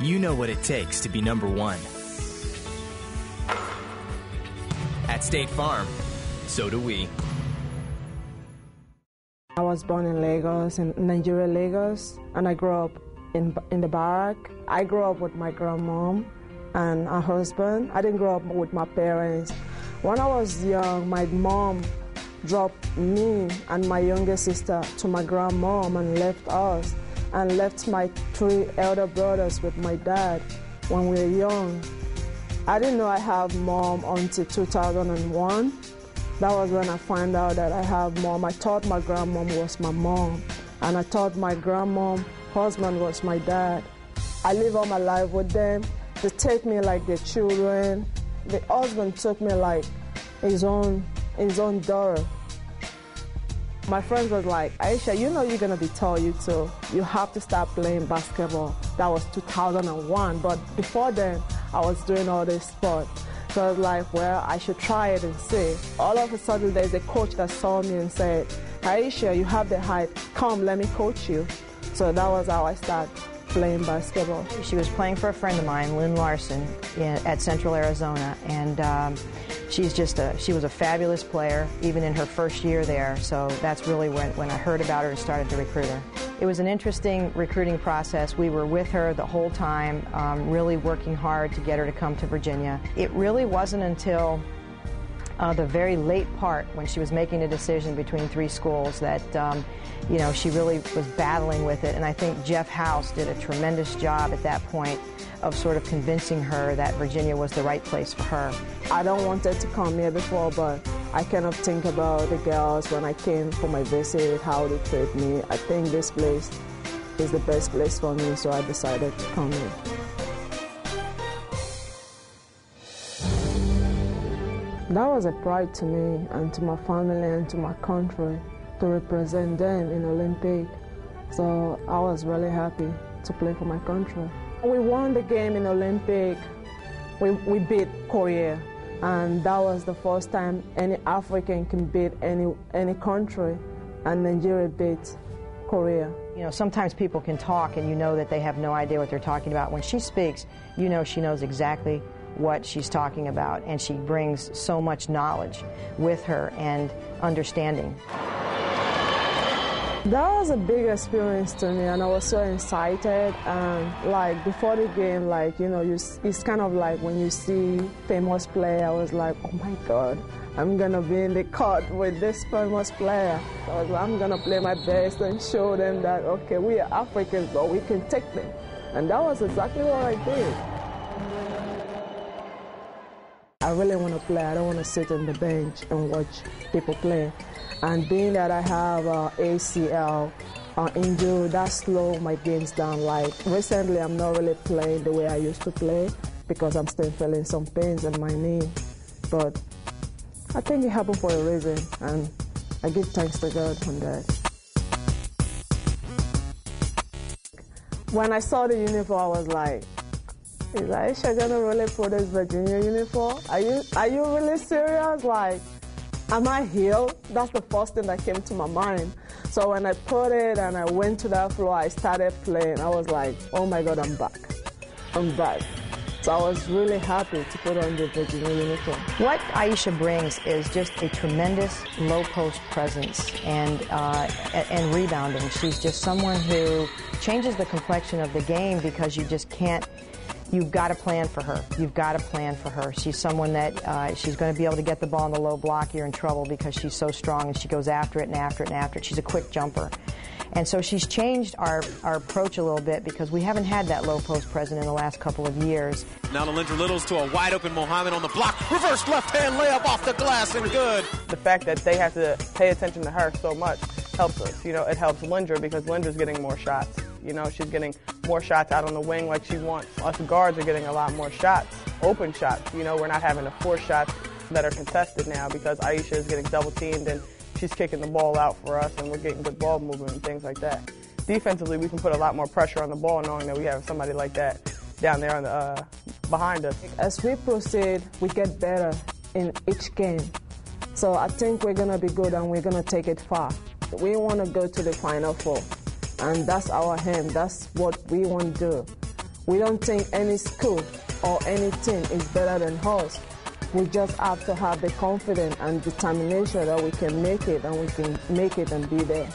You know what it takes to be number one. At State Farm, so do we. I was born in Lagos, in Nigeria, Lagos, and I grew up in, in the barrack. I grew up with my grandmom and her husband. I didn't grow up with my parents. When I was young, my mom dropped me and my younger sister to my grandmom and left us and left my three elder brothers with my dad when we were young. I didn't know I have mom until 2001. That was when I found out that I have mom. I thought my grandmom was my mom, and I thought my grandmom husband was my dad. I live all my life with them. They take me like their children. The husband took me like his own his own daughter. My friends was like, Aisha, you know you're gonna be tall, you too. You have to start playing basketball. That was 2001, but before then, I was doing all this sport. So I was like, well, I should try it and see. All of a sudden, there's a coach that saw me and said, Aisha, you have the height. Come, let me coach you. So that was how I started playing basketball. She was playing for a friend of mine, Lynn Larson, in, at Central Arizona, and um, she's just a she was a fabulous player, even in her first year there. So that's really when, when I heard about her and started to recruit her. It was an interesting recruiting process. We were with her the whole time, um, really working hard to get her to come to Virginia. It really wasn't until uh, the very late part when she was making a decision between three schools that um, you know she really was battling with it and i think jeff house did a tremendous job at that point of sort of convincing her that virginia was the right place for her I don't want wanted to come here before, but I kind of think about the girls when I came for my visit, how they treat me. I think this place is the best place for me, so I decided to come here. That was a pride to me and to my family and to my country to represent them in Olympic. So I was really happy to play for my country. We won the game in Olympic. We, we beat Korea, and that was the first time any African can beat any any country, and Nigeria beat Korea. You know, sometimes people can talk and you know that they have no idea what they're talking about. When she speaks, you know she knows exactly what she's talking about, and she brings so much knowledge with her and understanding. That was a big experience to me, and I was so excited. And like before the game, like you know, you, it's kind of like when you see famous player. I was like, oh my god, I'm gonna be in the court with this famous player. I was like, I'm gonna play my best and show them that okay, we are Africans, but we can take them. And that was exactly what I did. I really want to play. I don't want to sit on the bench and watch people play. And being that I have uh, ACL uh, injury, that slow my games down. Like recently, I'm not really playing the way I used to play because I'm still feeling some pains in my knee. But I think it happened for a reason, and I give thanks to God on that. When I saw the uniform, I was like, is Aisha gonna really put this Virginia uniform? Are you are you really serious? Like, am I healed? That's the first thing that came to my mind. So when I put it and I went to that floor, I started playing. I was like, oh my God, I'm back. I'm back. So I was really happy to put on the Virginia uniform. What Aisha brings is just a tremendous low post presence and uh, and rebounding. She's just someone who changes the complexion of the game because you just can't. You've got to plan for her. You've got to plan for her. She's someone that uh, she's going to be able to get the ball in the low block. You're in trouble because she's so strong and she goes after it and after it and after it. She's a quick jumper. And so she's changed our, our approach a little bit because we haven't had that low post present in the last couple of years. Now to Lyndra Littles to a wide open Mohammed on the block. Reverse left hand layup off the glass and good. The fact that they have to pay attention to her so much helps us. You know, it helps Lyndra because Lyndra's getting more shots. You know, she's getting more shots out on the wing like she wants. Us guards are getting a lot more shots, open shots. You know, we're not having to force shots that are contested now because Aisha is getting double teamed and she's kicking the ball out for us and we're getting good ball movement and things like that. Defensively, we can put a lot more pressure on the ball knowing that we have somebody like that down there on the, uh, behind us. As we proceed, we get better in each game. So I think we're going to be good and we're going to take it far. We want to go to the Final Four, and that's our aim. That's what we want to do. We don't think any school or any team is better than us. We just have to have the confidence and determination that we can make it and we can make it and be there.